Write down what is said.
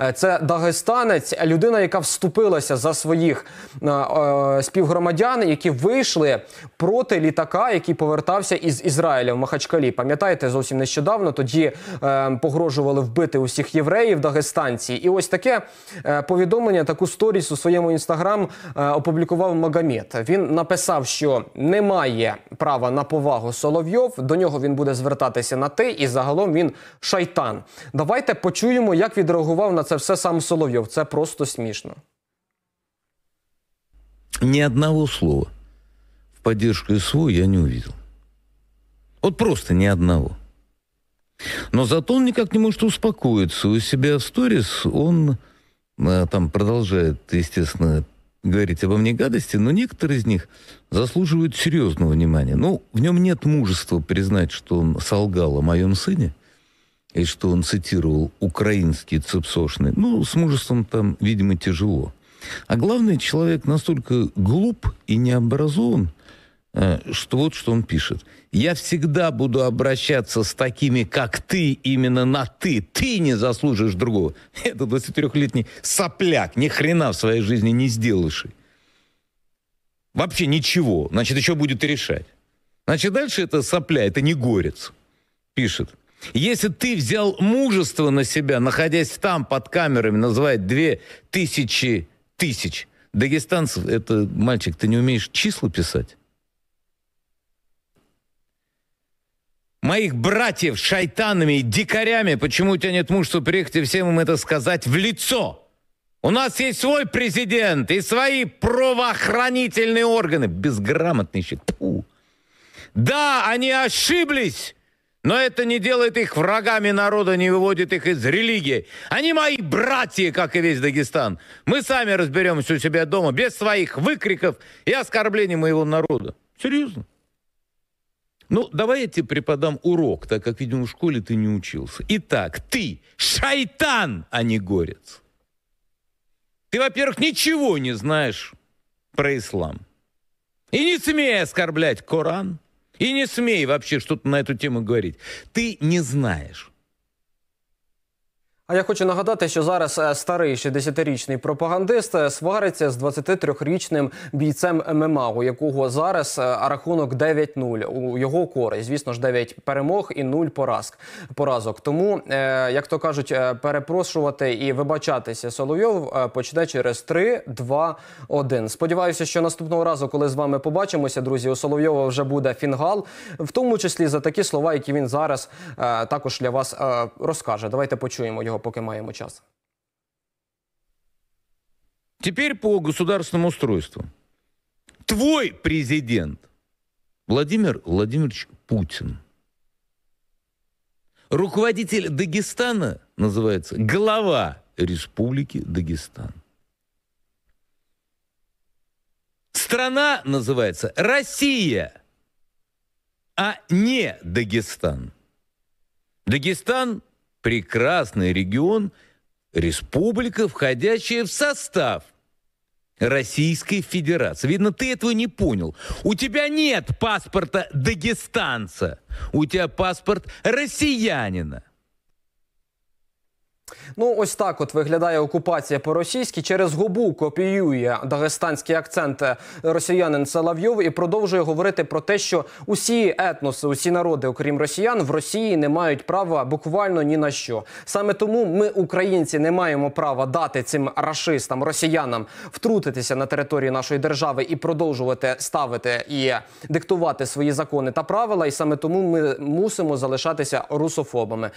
Е, Це дагестанець, людина, яка вступилася за своїх е, е, співгромадян, які вийшли проти літака, який повертався із Ізраїля в Махачкалі. Пам'ятаєте, зовсім нещодавно тоді погрожували вбити усіх євреїв дагестанці. І ось таке повідомлення, таку сторіс у своєму інстаграм опублікував Магомед. Він написав, що немає права на повагу Соловйов. До нього він буде звертатися на ти, і загалом він шайтан. Давайте почуємо, як відреагував на це все сам Соловйов. Це просто смішно. Ни одного слова в поддержку СВО я не увидел. Вот просто ни одного. Но зато он никак не может успокоиться. У себя в сторис он э, там продолжает, естественно, говорить обо мне гадости, но некоторые из них заслуживают серьезного внимания. Ну, в нем нет мужества признать, что он солгал о моем сыне, и что он цитировал украинский цепсошный. Ну, с мужеством там, видимо, тяжело. А главное, человек настолько глуп и необразован, э, что вот что он пишет. «Я всегда буду обращаться с такими, как ты, именно на «ты». Ты не заслуживаешь другого». Это 23-летний сопляк, ни хрена в своей жизни не сделавший. Вообще ничего. Значит, еще будет решать. Значит, дальше это сопля, это не горец. Пишет. Если ты взял мужество на себя, находясь там под камерами, называть две тысячи тысяч дагестанцев, это, мальчик, ты не умеешь числа писать? Моих братьев шайтанами и дикарями, почему у тебя нет мужества приехать и всем им это сказать в лицо? У нас есть свой президент и свои правоохранительные органы. Безграмотный щит. Да, они ошиблись, но это не делает их врагами народа, не выводит их из религии. Они мои братья, как и весь Дагестан. Мы сами разберемся у себя дома, без своих выкриков и оскорблений моего народа. Серьезно. Ну, давай я тебе преподам урок, так как, видимо, в школе ты не учился. Итак, ты шайтан, а не горец. Ты, во-первых, ничего не знаешь про ислам. И не смей оскорблять Коран. И не смей вообще что-то на эту тему говорить. Ты не знаешь. А я хочу нагадати, що зараз е, старий 60-річний пропагандист е, свариться з 23-річним бійцем ММА, у якого зараз е, рахунок 9-0 у його користь. Звісно ж, 9 перемог і 0 поразк поразок. Тому, як то кажуть, перепрошувати і вибачатися Соловйов почне через 3, 2, 1. Сподіваюся, що наступного разу, коли з вами побачимося, друзі, у Соловйова вже буде фінгал, в тому числі за такі слова, які він зараз також для вас розкаже. Давайте почуємо його, поки маємо час. Теперь по государственному устройству. Твой президент Владимир Владимирович Путин. Руководитель Дагестана называется глава Республики Дагестан. Страна называется Россия, а не Дагестан. Дагестан – прекрасный регион, республика, входящая в состав Российской Федерации. Видно, ты этого не понял. У тебя нет паспорта дагестанца, у тебя паспорт россиянина. Ну, ось так от виглядає окупація по-російськи. Через губу копіює дагестанський акцент е, росіянин Соловйов і продовжує говорити про те, що усі етноси, усі народи, окрім росіян, в Росії не мають права буквально ні на що. Саме тому ми, українці, не маємо права дати цим рашистам, росіянам втрутитися на територію нашої держави і продовжувати ставити і диктувати свої закони та правила. І саме тому ми мусимо залишатися русофобами.